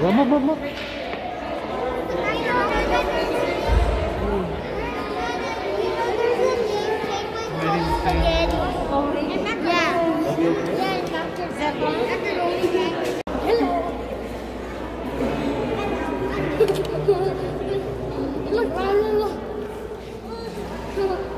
Move, move. Look, look, look.